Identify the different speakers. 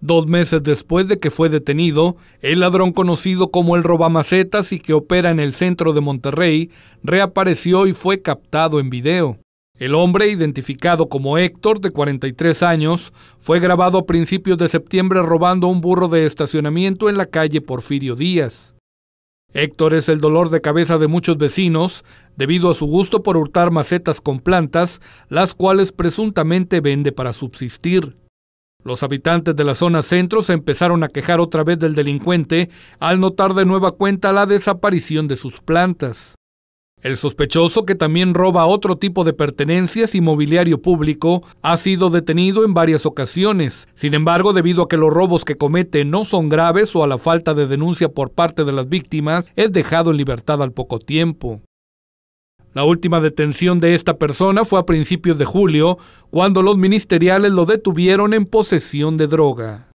Speaker 1: Dos meses después de que fue detenido, el ladrón conocido como el robamacetas y que opera en el centro de Monterrey reapareció y fue captado en video. El hombre, identificado como Héctor, de 43 años, fue grabado a principios de septiembre robando un burro de estacionamiento en la calle Porfirio Díaz. Héctor es el dolor de cabeza de muchos vecinos debido a su gusto por hurtar macetas con plantas, las cuales presuntamente vende para subsistir. Los habitantes de la zona centro se empezaron a quejar otra vez del delincuente al notar de nueva cuenta la desaparición de sus plantas. El sospechoso, que también roba otro tipo de pertenencias y mobiliario público, ha sido detenido en varias ocasiones. Sin embargo, debido a que los robos que comete no son graves o a la falta de denuncia por parte de las víctimas, es dejado en libertad al poco tiempo. La última detención de esta persona fue a principios de julio, cuando los ministeriales lo detuvieron en posesión de droga.